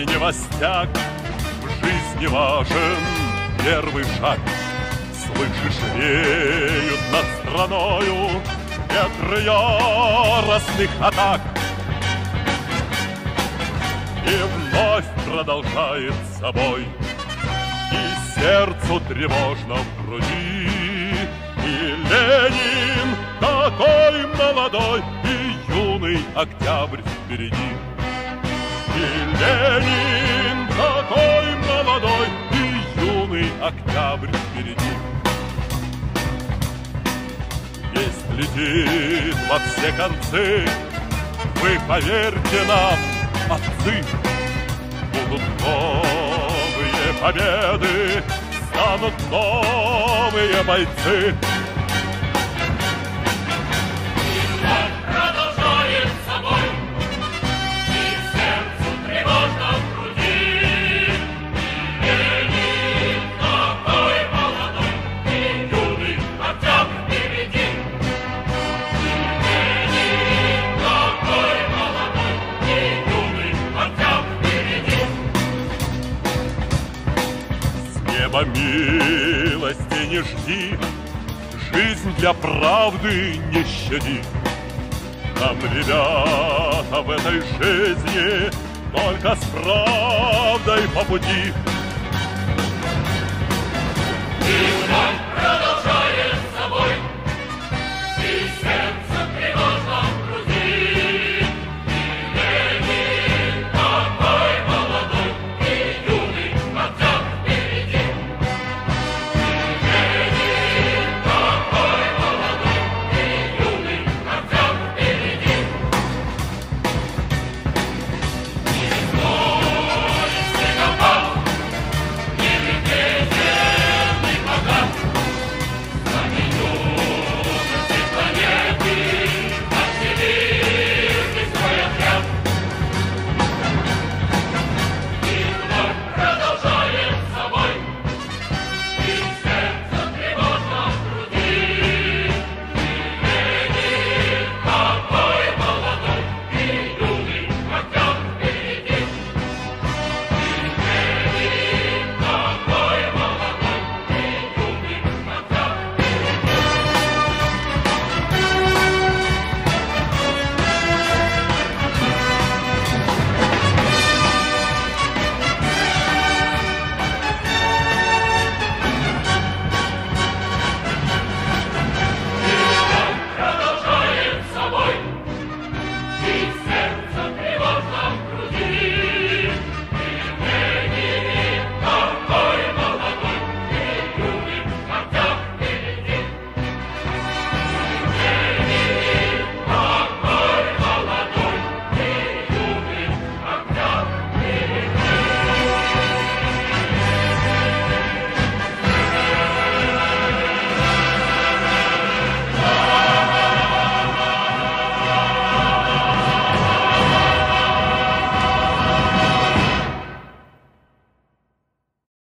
Ты не мостяк, в жизни важен первый шаг. Слышишь, реют над страною ветры яростных атак. И вновь продолжает собой, И сердцу тревожно в груди. И Ленин такой молодой, И юный октябрь впереди. И Ленин такой молодой, И юный октябрь впереди. Есть летит во все концы, Вы поверьте нам, отцы, Будут новые победы, Станут новые бойцы. Неба милости не жди, Жизнь для правды не щади. Нам, ребята, в этой жизни Только с правдой по пути. И